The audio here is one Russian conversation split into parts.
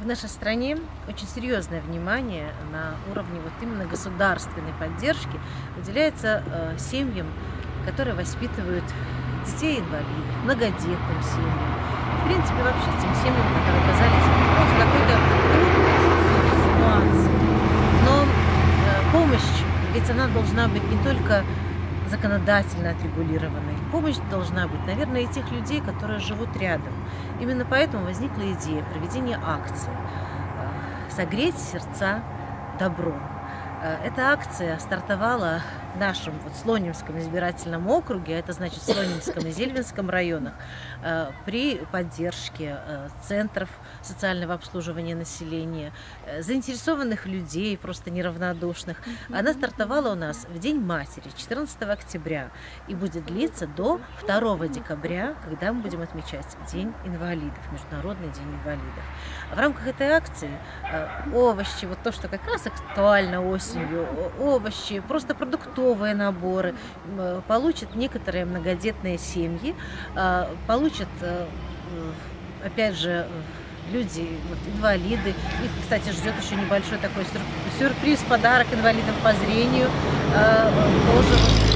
В нашей стране очень серьезное внимание на уровне вот именно государственной поддержки уделяется э, семьям, которые воспитывают детей-инвалидов, многодетным семьям. В принципе, вообще тем семьям, которые оказались в какой-то ситуации. Но э, помощь, ведь она должна быть не только законодательно отрегулированной. Помощь должна быть, наверное, и тех людей, которые живут рядом. Именно поэтому возникла идея проведения акции э, «Согреть сердца добром». Э, эта акция стартовала нашем вот Слонимском избирательном округе, это значит в Слонимском и Зельвинском районах, э, при поддержке э, центров социального обслуживания населения, заинтересованных людей, просто неравнодушных. Она стартовала у нас в День матери, 14 октября, и будет длиться до 2 декабря, когда мы будем отмечать День инвалидов, Международный день инвалидов. В рамках этой акции овощи, вот то, что как раз актуально осенью, овощи, просто продуктовые наборы. Получат некоторые многодетные семьи, а, получат, э, опять же, люди, вот, инвалиды. Их, кстати, ждет еще небольшой такой сюрприз, подарок инвалидам по зрению. А, тоже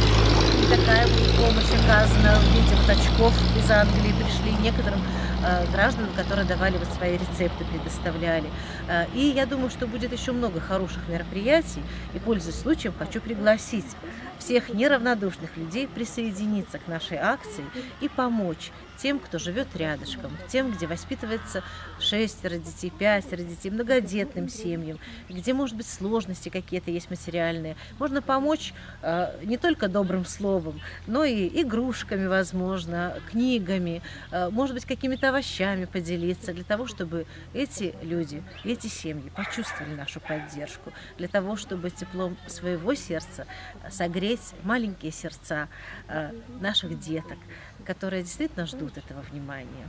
такая помощь оказана в виде вот очков из Англии пришли некоторым Э, граждан, которые давали вот свои рецепты, предоставляли. Э, и я думаю, что будет еще много хороших мероприятий. И, пользуясь случаем, хочу пригласить всех неравнодушных людей присоединиться к нашей акции и помочь тем, кто живет рядышком, тем, где воспитывается шестеро детей, пятеро детей, многодетным семьям, где, может быть, сложности какие-то есть материальные. Можно помочь э, не только добрым словом, но и игрушками, возможно, книгами, э, может быть, какими-то овощами поделиться, для того, чтобы эти люди, эти семьи почувствовали нашу поддержку, для того, чтобы теплом своего сердца согреть маленькие сердца э, наших деток, которые действительно ждут этого внимания.